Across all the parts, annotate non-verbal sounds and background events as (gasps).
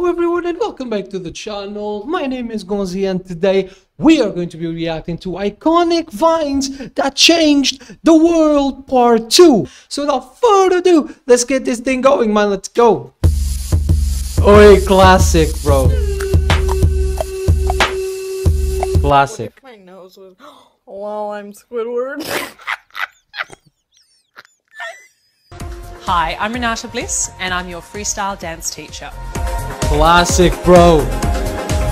Hello everyone and welcome back to the channel. My name is Gonzii and today we are going to be reacting to iconic vines that changed the world part 2. So without further ado, let's get this thing going man, let's go. Oi, classic bro. Classic. My nose was. (gasps) Wow, I'm Squidward. Hi, I'm Renata Bliss, and I'm your freestyle dance teacher. Classic bro.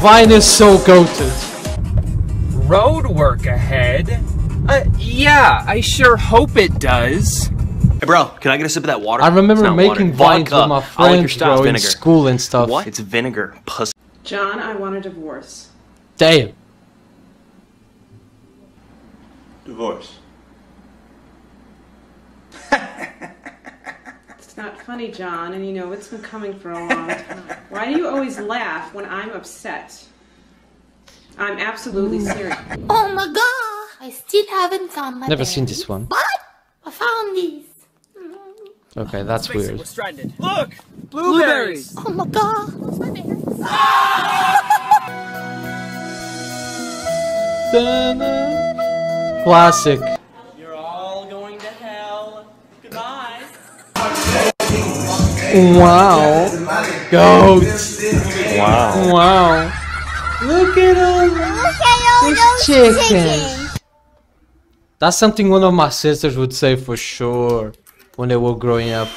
Vine is so goated. road work ahead? Uh, yeah, I sure hope it does. Hey, bro, can I get a sip of that water? I remember making water. vines Vodka. with my I like your friends style, bro in vinegar. school and stuff. What? It's vinegar. Pussy. John, I want a divorce. Damn. Divorce. Not funny, John, and you know it's been coming for a long time. (laughs) Why do you always laugh when I'm upset? I'm absolutely mm. serious. Oh my god! I still haven't found my Never berries, seen this one. But I found these. Okay, that's weird. stranded. Look! Blueberries! Oh my god! Where's my berries? (laughs) Ta-da. Classic. Wow. Goat. Wow. Wow. Look at him. This chicken. That's something one of my sisters would say for sure when they were growing up.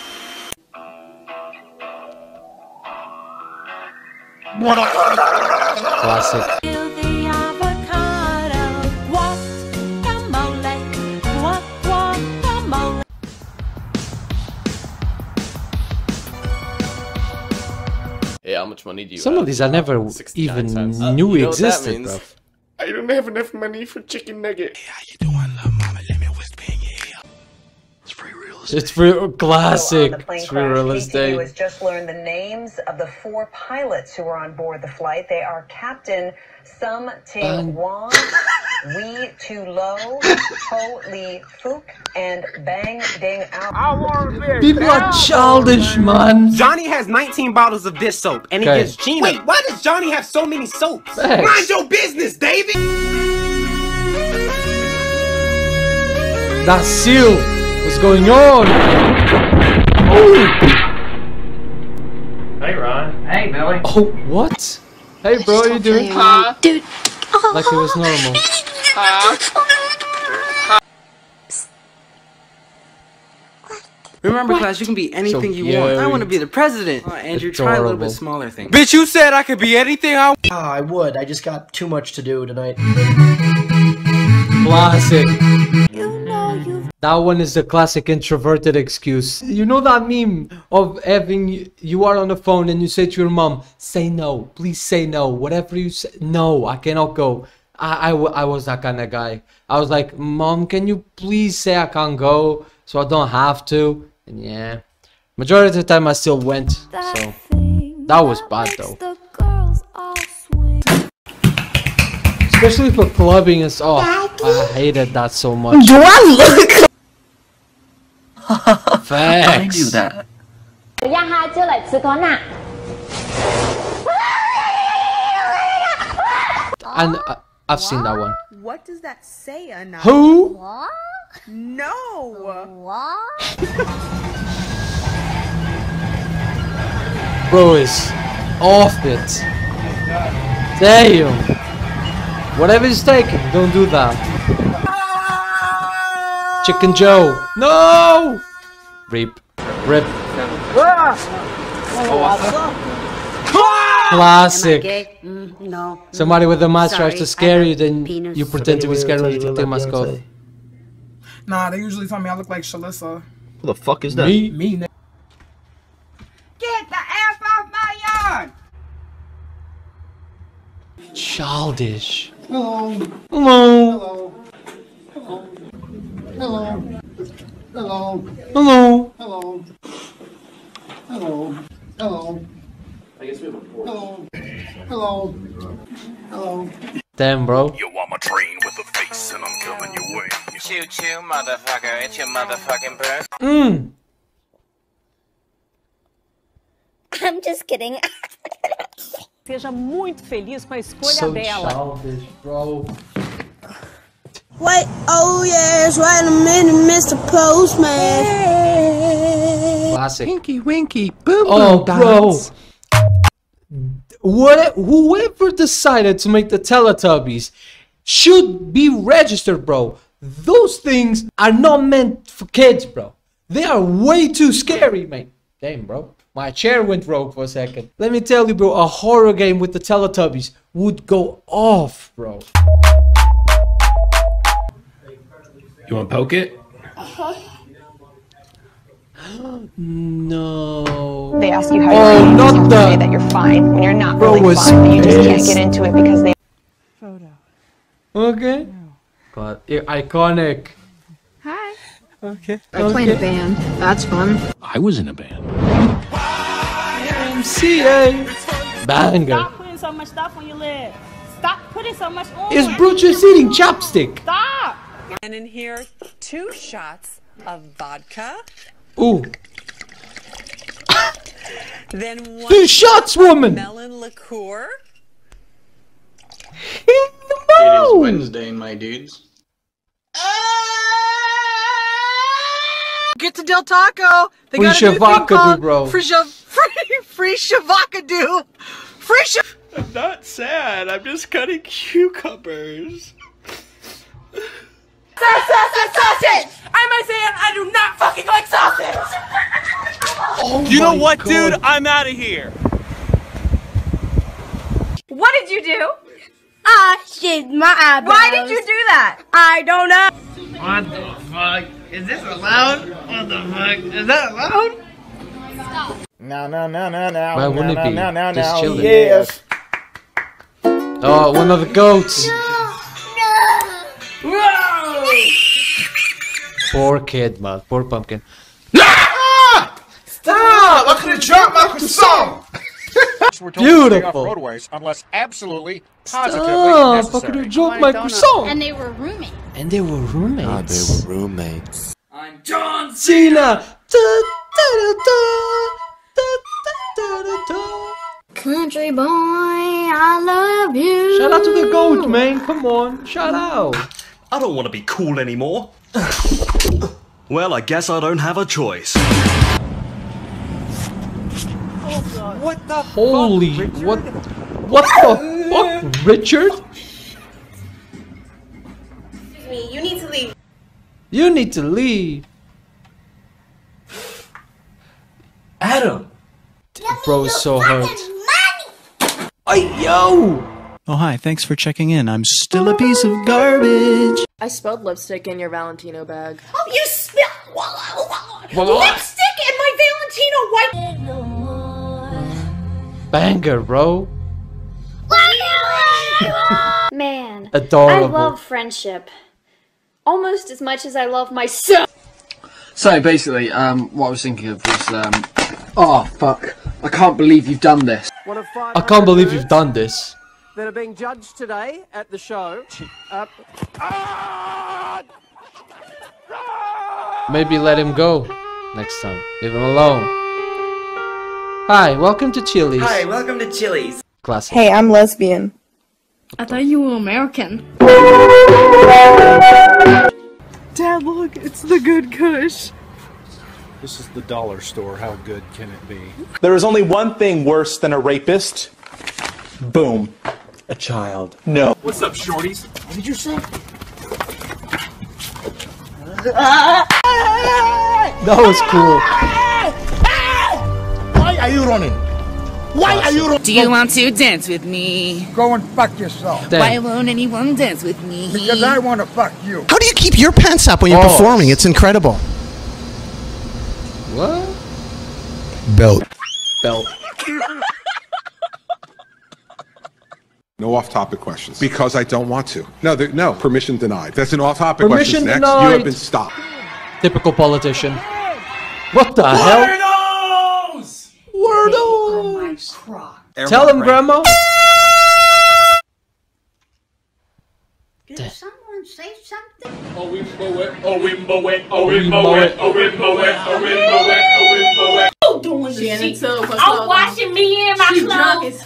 Classic. How much money do you Some have? of these I never 69 even cents. Uh, knew you know what that existed, means? bro. I don't have enough money for chicken nugget. It's real classic. on the plane It's real crash, real PTU estate. has just learned the names of the four pilots who were on board the flight. They are Captain Sum Ting Wong, Wee Tu Lo, Ho Lee Fook, and Bang Ding Ao. People are childish, man. Johnny has 19 bottles of dish soap, and he Okay. gives Gina. Wait, why does Johnny have so many soaps? Thanks. Mind your business, David. That seal. What's going on? Oh, Hey, Ron. Hey, Billy. oh, what? Hey, bro, you doing? Dude. Like it was normal. Remember, class, you can be anything So you want. I want to be the president. Oh, Andrew, try a little bit smaller thing. Bitch, you said I could be anything I. Ah, I would. I just got too much to do tonight. Classic. That one is the classic introverted excuse. You know that meme of having you are on the phone and you say to your mom, "Say no, please say no. Whatever you say, no, I cannot go." I, I, w- I was that kind of guy. I was like, "Mom, can you please say I can't go so I don't have to?" And yeah, majority of the time I still went. So that was bad though. Especially for clubbing and stuff. Oh, I hated that so much. Do (laughs) I look? Facts. I do that. And uh, I've seen that one. What does that say, Anna? Who? No! (laughs) Bro is off it. Damn. Whatever he's taking, don't do that. Chicken Joe. No! Rip. Rip. Classic. no. Somebody with a mask tries to scare you, then penis. you pretend to be scared when you take the mask off. Nah, they usually tell me I look like Shalissa. Who the fuck is that? Me? Me, Get the ass off my yard! Childish. Hello. Hello. Hello. Hello. Hello. Hello. Hello. Hello. Hello. Hello. Hello. Hello. Damn, bro. Yo, I'm a train with a face, and I'm coming your way. Choo choo, motherfucker. It's your motherfucking birth. Mmm. (laughs) I'm just kidding. (laughs) esteja muito feliz com a escolha So dela. childish, bro. Wait, oh yes, wait a minute, Mr. Postman. Classic. Winky Winky Boom Oh, Boom bro. Dots. What, whoever decided to make the Teletubbies should be registered, bro. Those things are not meant for kids, bro. They are way too scary, mate. Damn, bro. My chair went rogue for a second. Let me tell you, bro, a horror game with the Teletubbies would go off, bro. You want to poke it? Uh-huh. (gasps) No. They ask you how Oh, you're doing, not just have the- say that you're fine when you're not Bro really was fine, but you just can't get into it because they Photo. Okay. But iconic. Hi. Okay. I play in a band. That's fun. I was in a band. MCA. Banger. Stop putting so much stuff on your lip. Stop putting so much on. Is Bro just eating chopstick? Stop. And in here, two shots of vodka, Ooh. (laughs) then one Two shots, woman. melon liqueur. It is Wednesday, my dudes. Get to Del Taco. They Free got a new thing Shavakadu, called bro. Free, shav- free, free Shavakadu. Free shav- I'm not sad. I'm just cutting cucumbers. Sausage! I'm Isaiah. I do not fucking like sausage. you know oh what, dude? I'm out of here. What did you do? I shaved my eyebrows. Why did you do that? I don't know. What the fuck? Is this allowed? What the fuck? Is that allowed? Now, now, now, now, now. Why wouldn't now, it be? Now, now, Just now, chilling. Yes. Oh, one of the goats. Poor kid, man. Poor pumpkin. Stop! I could have dropped my croissant! We're told to stay off Beautiful. roadways unless absolutely positively Stop! I necessary. could have dropped my croissant. And they were roommates. And they were roommates. Ah, They were roommates. I'm John Cena. Country boy, I love you. Shout out to the goat, man. Come on. Shout out. I don't want to be cool anymore. well, I guess I don't have a choice. What the Holy. fuck, What? What the fuck, Richard? Excuse me. You need to leave. You need to leave. Adam. Bro is so hurt. Ay, yo! Oh, hi, thanks for checking in. I'm still a piece of garbage. I spilled lipstick in your Valentino bag. Oh, you spilled lipstick in my Valentino white. Banger, bro. Man, Adorable. I love friendship. Almost as much as I love myself. So basically, um, what I was thinking of was, um, oh fuck, I can't believe you've done this. One of five I can't believe you've done this. That are being judged today at the show. (laughs) Uh, Maybe let him go next time. Leave him alone. Hi, welcome to Chili's. Hi, welcome to Chili's. Classic. Hey, I'm lesbian. I thought you were American. Dad, look, it's the good Kush. This is the dollar store. How good can it be? There is only one thing worse than a rapist. Boom. A child. No. What's up, shorties? What did you say? That was cool. Why are you running? Why are you running? Do you want to dance with me? Go and fuck yourself. Why won't anyone dance with me? Because I want to fuck you. How do you keep your pants up when you're Oh. performing? It's incredible. What? Belt. Belt. No off-topic questions because I don't want to. No, there, no permission denied. That's an off-topic Permission question. Next, denied. you have been stopped. Typical politician. What the hell? Wordos! Tell him, Grandma. Did someone say something? Oh, wimbo it, oh, wimbo it, oh, wimbo it, oh, wimbo it, oh, wimbo it, oh, wimbo it. Who doing the Shannon shit? Silver, I'm washing me in my She clothes. drunk as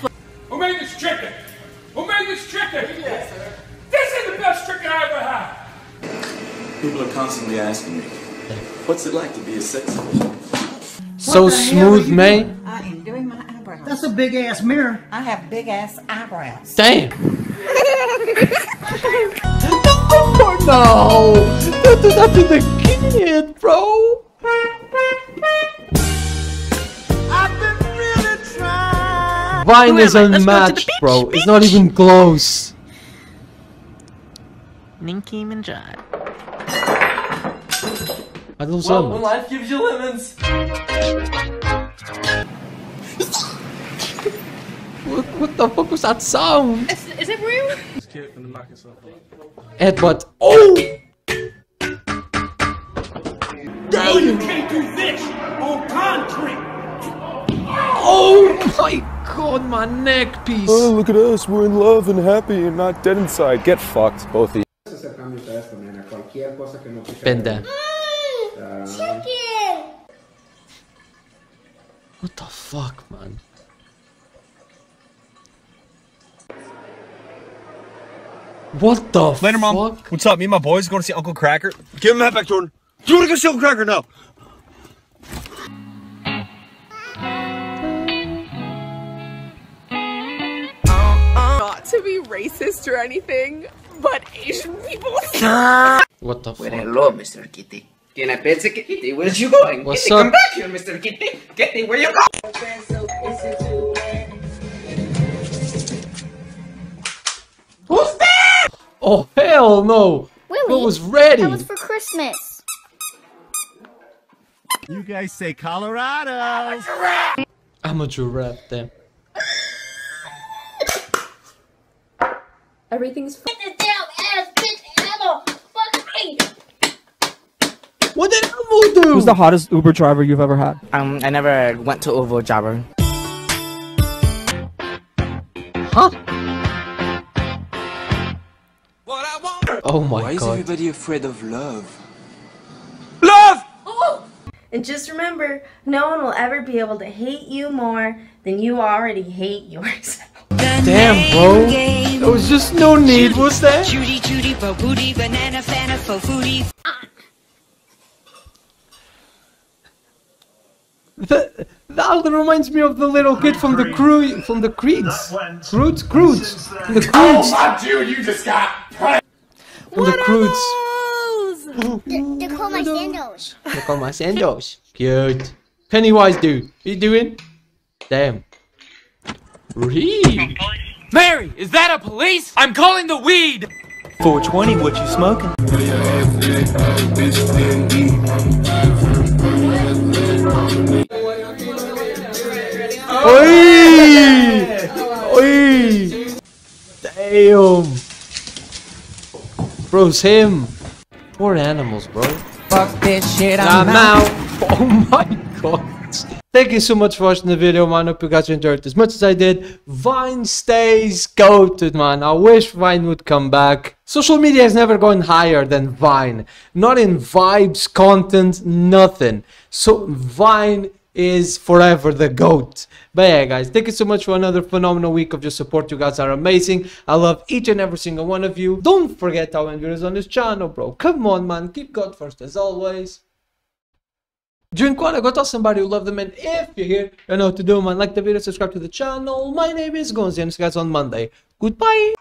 Who made the this chicken? Who made this chicken? This is the best chicken I ever had. People are constantly asking me, what's it like to be a sex offender? So smooth, man. I am doing my eyebrows. That's a big ass mirror. I have big ass eyebrows. Damn. (laughs) (laughs) No! Don't do to the kid, bro! Vine is unmatched, bro. It's not even close. Ninky Minjai. I love Well, some. when life gives you lemons. What, what the fuck was that sound? Is, is it real? This kid finna knock himself out. Edward. Oh! oh! No, you can't do this on concrete. Oh my god, my neck piece. Oh, look at us. We're in love and happy and not dead inside. Get fucked, both of you. Pende. Chicken! What the fuck, man? What the Later, mom. What's up? Me and my boys going to see Uncle Kracker. Give him that back, Jordan. You want to go see Uncle Kracker now? Be racist or anything, but Asian people. (laughs) What the fuck? hello, Mr. Kitty. Can I pet the kitty? Where's you going? What's kitty, up? come back here, Mr. Kitty. Kitty, where you going? Who's that? Oh hell no! Willie, Who was ready? That was for Christmas. You guys say Colorado. I'm a giraffe then. Everything's. Get this damn ass bitch Emma! Fuck me! What did Elmo do? Who's the hottest Uber driver you've ever had? Um, I never went to Ovo Jabber. Huh? Oh my god. Why is everybody afraid of love? Love! And just remember, no one will ever be able to hate you more than you already hate yourself. Damn, bro. There was just no need, was there? Judy, Judy, bo booty, banana, fana, fo foodie. That, that reminds me of the little kid from the crew, from the Creeds. Croods? Croods. From the Oh my dude, you just got pranked. From the Croods. They're, they're called my sandals. Look on my sandals. Cute. Pennywise dude. what are You doing? Damn. Reed. Mary, is that a police? I'm calling the weed. 420, what you smoking? Oi! Oi! Damn. Bro's him. Poor animals, bro. Fuck this shit, I'm out. (laughs) Oh my god. Thank you so much for watching the video, man. Hope you guys enjoyed it as much as I did. Vine stays goated, man. I wish Vine would come back. Social media has never gone higher than Vine. Not in vibes, content, nothing. So Vine is forever the goat. But yeah, guys, thank you so much for another phenomenal week of your support. You guys are amazing. I love each and every single one of you. Don't forget how videos on this channel, bro. Come on, man. Keep God first as always. Drink water, go tell somebody you love them, and if you're here, you know what to do, man. Like the video, subscribe to the channel. My name is Gonzii, and see you guys on Monday. Goodbye.